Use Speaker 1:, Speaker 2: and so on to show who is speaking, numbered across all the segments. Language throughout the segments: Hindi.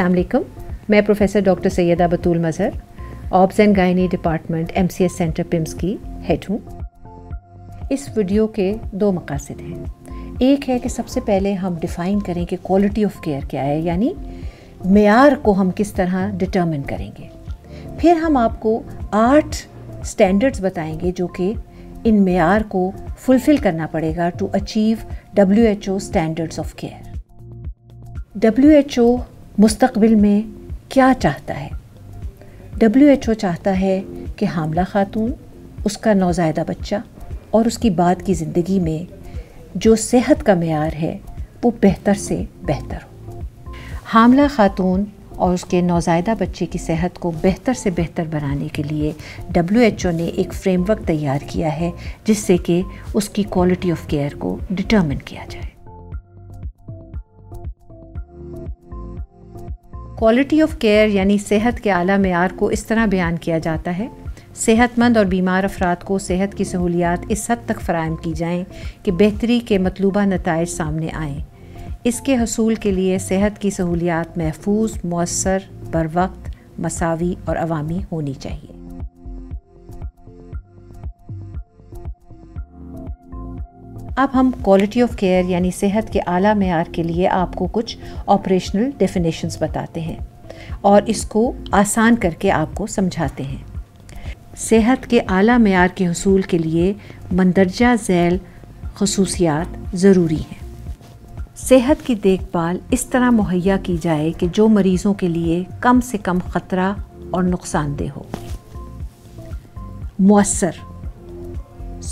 Speaker 1: अस्सलाम वालेकुम मैं professor doctor Syeda Batool Mazhar obs and gynae department M C S centre PIMS की हेड हूँ। इस वीडियो के दो मकासद हैं। एक है कि सबसे पहले हम डिफ़ाइन करें कि क्वालिटी ऑफ़ केयर क्या है, यानी मैार को हम किस तरह डिटर्मिन करेंगे। फिर हम आपको आठ स्टैंडर्ड्स बताएँगे जो कि इन मैार को फुलफ़िल करना पड़ेगा to achieve W H O standards of care W H O मुस्तबिल में क्या चाहता है? डब्ल्यू एच ओ चाहता है कि हामला खातून, उसका नौजायदा बच्चा और उसकी बाद की ज़िंदगी में जो सेहत का मैार है, वो बेहतर से बेहतर हो। हामला खातून और उसके नौजायदा बच्चे की सेहत को बेहतर से बेहतर बनाने के लिए डब्ल्यू एच ओ ने एक फ्रेमवर्क तैयार किया है, जिससे कि उसकी क्वालिटी ऑफ़ केयर को डिटर्मिन किया जाए। क्वालिटी ऑफ़ केयर यानी सेहत के आला मैार को इस तरह बयान किया जाता है। सेहतमंद और बीमार अफराद को सेहत की सहूलियात इस हद तक फ़राहम की जाएँ कि बेहतरी के मतलूबा नतज सामने आएँ। इसके हसूल के लिए सेहत की सहूलियात महफूज मौसर बर वक्त, मसावी और अवामी होनी चाहिए। अब हम क्वालिटी ऑफ़ केयर यानी सेहत के आला मैार के लिए आपको कुछ ऑपरेशनल डेफिनेशंस बताते हैं और इसको आसान करके आपको समझाते हैं। सेहत के आला मैार के हसूल के लिए मंदरजा झैल खसूसियात ज़रूरी हैं। सेहत की देखभाल इस तरह मुहैया की जाए कि जो मरीज़ों के लिए कम से कम ख़तरा और नुकसानदेह हो। मौसर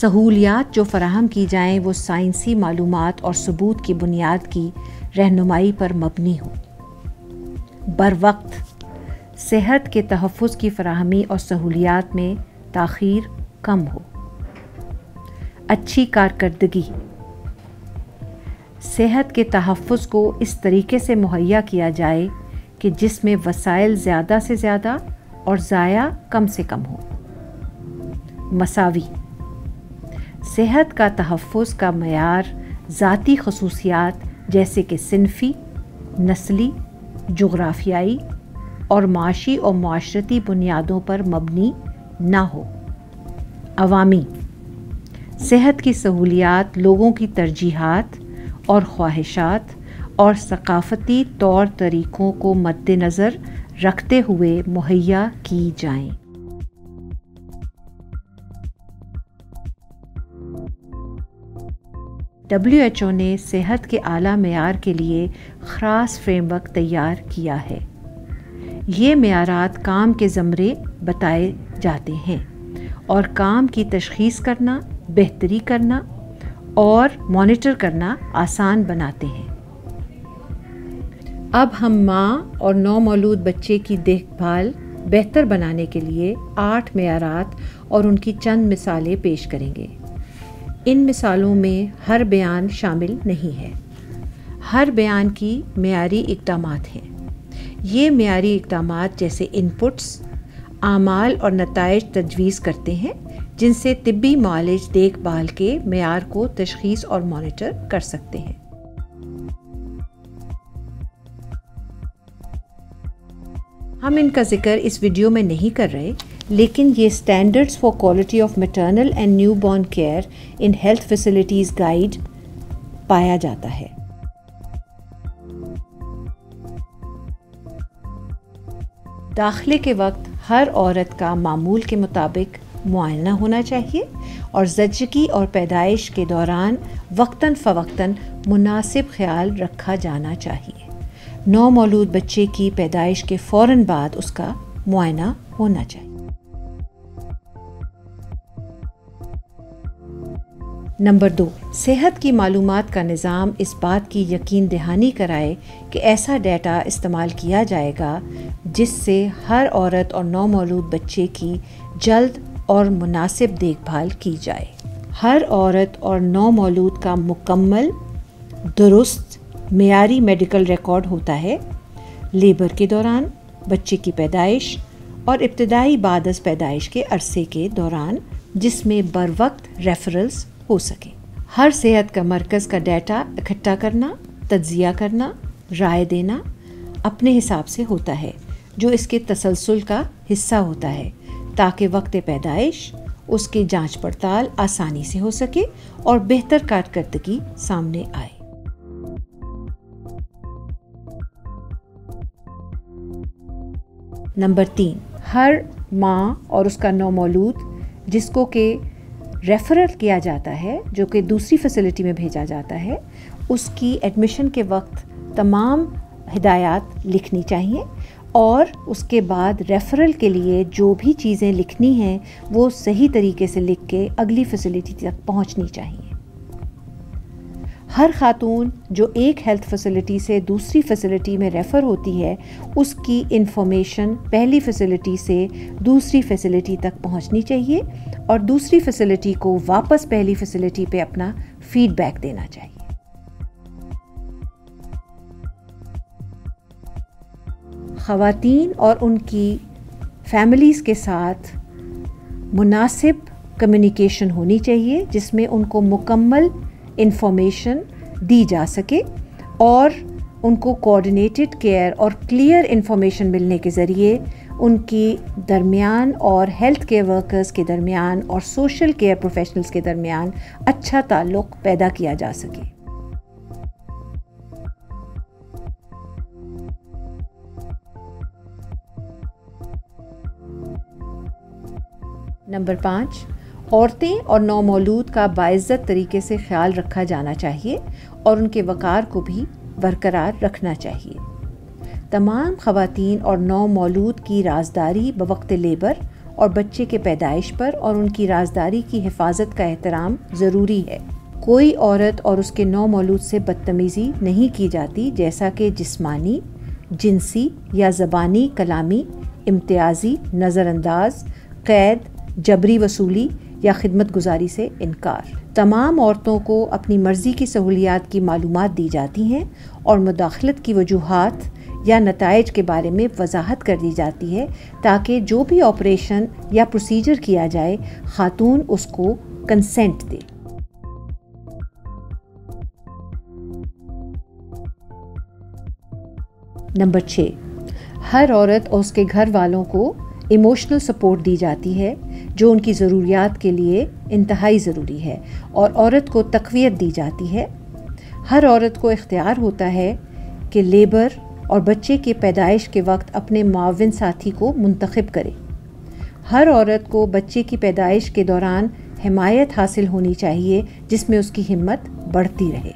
Speaker 1: सहूलियात जो फ़राहम की जाएँ, वो साइंसी मालूम और सबूत की बुनियाद की रहनुमाई पर मबनी हो। बर वक्त, सेहत के तहफ़ की फ़राहमी और सहूलियात में ताख़ीर कम हो। अच्छी कारकर्दगी। सेहत के तहफ़ को इस तरीके से मुहैया किया जाए कि जिसमें वसाइल ज़्यादा से ज़्यादा और ज़ाया कम से कम हो। मसावी। सेहत का तहफ़ का मैार ज़ाती खसूसियात जैसे कि सिनफ़ी, नस्ली, जोग्राफियाई और माशी और माशरती बुनियादों पर मबनी ना हो अवामी, सेहत की सहूलियात लोगों की तरजीहत और ख्वाहिशात और सकाफ़ती तौर तरीक़ों को मद्दनज़र रखते हुए मुहैया की जाएँ। डब्ल्यू एच ओ ने सेहत के आला मैार के लिए ख़ास फ्रेमवर्क तैयार किया है। ये मैारात काम के ज़मरे बताए जाते हैं और काम की तशखीस करना, बेहतरी करना और मॉनिटर करना आसान बनाते हैं। अब हम माँ और नौ मौलूद बच्चे की देखभाल बेहतर बनाने के लिए आठ मैारात और उनकी चंद मिसालें पेश करेंगे। इन मिसालों में हर बयान शामिल नहीं है। हर बयान की मैारी इकदाम हैं। ये मैारी इकदाम जैसे इनपुट्स, आमाल और नतज तजवीज़ करते हैं, जिनसे तिब्बी मालिज देखभाल के मैार को तशखीस और मॉनिटर कर सकते हैं। हम इनका ज़िक्र इस वीडियो में नहीं कर रहे लेकिन ये standards for quality of maternal and new born care in health facilities guide पाया जाता है। दाखिले के वक्त हर औरत का मामूल के मुताबिक मुआयना होना चाहिए और जचगी और पैदाइश के दौरान वक्ता फ़वक्ता मुनासिब ख्याल रखा जाना चाहिए। नौ मौलूद बच्चे की पैदाइश के फ़ौर बाद उसका मुआयना होना चाहिए। नंबर दो, सेहत की मालूम का निज़ाम इस बात की यकीन दहानी कराए कि ऐसा डेटा इस्तेमाल किया जाएगा जिससे हर औरत और नौ मौलूद बच्चे की जल्द और मुनासिब देखभाल की जाए। हर औरत और नौ मौलूद का मुकम्मल, दुरुस्त, मेयारी मेडिकल रिकॉर्ड होता है। लेबर के दौरान, बच्चे की पैदाइश और इब्तदाई बादस पैदाइश के अरसे के दौरान, जिसमें बर वक्त रेफरल्स हो सके। हर सेहत का मरकज़ का डाटा इकट्ठा करना तजिया करना, राय देना अपने हिसाब से होता है, जो इसके तसलसल का हिस्सा होता है, ताकि वक्त पैदाइश उसकी जाँच पड़ताल आसानी से हो सके और बेहतर कारकर्दगी सामने आए। नंबर तीन, हर माँ और उसका नौमौलूद जिसको के रेफरल किया जाता है, जो कि दूसरी फैसिलिटी में भेजा जाता है, उसकी एडमिशन के वक्त तमाम हिदायत लिखनी चाहिए और उसके बाद रेफरल के लिए जो भी चीज़ें लिखनी हैं, वो सही तरीके से लिख के अगली फैसिलिटी तक पहुंचनी चाहिए। हर खातून जो एक हेल्थ फैसिलिटी से दूसरी फैसिलिटी में रेफ़र होती है, उसकी इन्फॉर्मेशन पहली फैसिलिटी से दूसरी फैसिलिटी तक पहुंचनी चाहिए और दूसरी फैसिलिटी को वापस पहली फैसिलिटी पे अपना फीडबैक देना चाहिए। ख़वातीन और उनकी फैमिलीज़ के साथ मुनासिब कम्युनिकेशन होनी चाहिए, जिसमें उनको मुकम्मल इन्फॉर्मेशन दी जा सके और उनको कोऑर्डिनेटेड केयर और क्लियर इन्फॉर्मेशन मिलने के ज़रिए उनकी दरमियान और हेल्थ केयर वर्कर्स के दरमियान और सोशल केयर प्रोफेशनल्स के दरमियान अच्छा ताल्लुक़ पैदा किया जा सके। नंबर पाँच औरतें और नौमौलूद का बाइज़्ज़त तरीके से ख्याल रखा जाना चाहिए और उनके वक़ार को भी बरकरार रखना चाहिए। तमाम ख़वातीन और नौमौलूद की राजदारी बवक्त लेबर और बच्चे के पैदाइश पर और उनकी राजदारी की हिफाजत का एहतराम ज़रूरी है। कोई औरत और उसके नौ मौलूद से बदतमीज़ी नहीं की जाती जैसा कि जिस्मानी, जिनसी या ज़बानी कलामी, इम्तियाज़ी, नज़रअंदाज, कैद, जबरी वसूली या खिदमत गुजारी से इनकार। तमाम औरतों को अपनी मर्ज़ी की सहूलियात की मालूम दी जाती हैं और मुदाखलत की वजूहत या नतज के बारे में वजाहत कर दी जाती है ताकि जो भी ऑपरेशन या प्रोसीजर किया जाए, खातून उसको कंसेंट दे। नंबर छः, हर औरत और उसके घर वालों को इमोशनल सपोर्ट दी जाती है जो उनकी ज़रूरियात के लिए इंतहाई ज़रूरी है और औरत को तकवीत दी जाती है। हर औरत को इख्तियार होता है कि लेबर और बच्चे के पैदाइश के वक्त अपने माविन साथी को मुंतखब करे। हर औरत को बच्चे की पैदाइश के दौरान हिमायत हासिल होनी चाहिए, जिसमें उसकी हिम्मत बढ़ती रहे।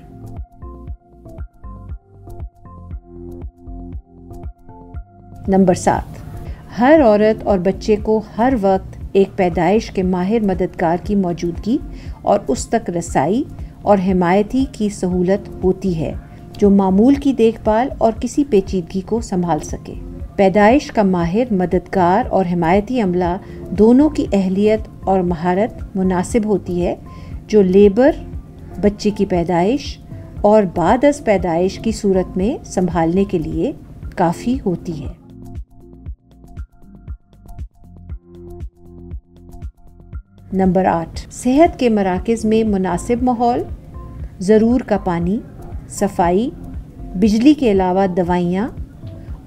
Speaker 1: नंबर सात, हर औरत और बच्चे को हर वक्त एक पैदाइश के माहिर मददगार की मौजूदगी और उस तक रसाई और हमायती की सहूलत होती है, जो मामूल की देखभाल और किसी पेचीदगी को संभाल सके। पैदाइश का माहिर मददगार और हमायती अमला दोनों की अहलियत और महारत मुनासिब होती है, जो लेबर, बच्चे की पैदाइश और बाद अज पैदाइश की सूरत में संभालने के लिए काफ़ी होती है। नंबर आठ, सेहत के मराकज़ में मुनासिब माहौल, ज़रूर का पानी, सफ़ाई, बिजली के अलावा दवाइयाँ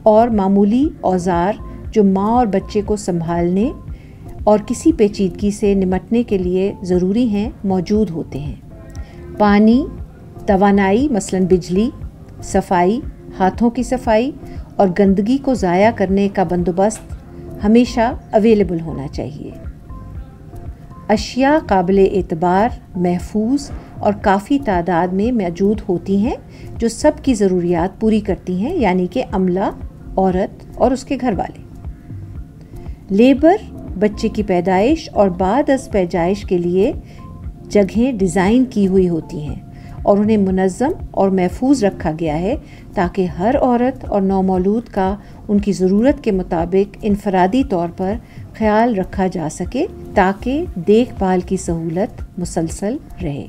Speaker 1: और मामूली औज़ार जो माँ और बच्चे को संभालने और किसी पेचीदगी से निमटने के लिए ज़रूरी हैं, मौजूद होते हैं। पानी, तवानाई, मसलन बिजली, सफ़ाई, हाथों की सफ़ाई और गंदगी को ज़ाया करने का बंदोबस्त हमेशा अवेलेबल होना चाहिए। अशिया काबिल एतबार, महफूज और काफ़ी तादाद में मौजूद होती हैं, जो सब की ज़रूरियात पूरी करती हैं, यानी कि अमला, औरत और उसके घर वाले लेबर, बच्चे की पैदाइश और बाद अज पैदाइश के लिए जगहें डिज़ाइन की हुई होती हैं। और उन्हें मुनज़म और महफूज रखा गया है ताकि हर औरत और नौमौलूद का उनकी ज़रूरत के मुताबिक इनफरादी तौर पर ख्याल रखा जा सके ताकि देखभाल की सहूलत मुसलसल रहे।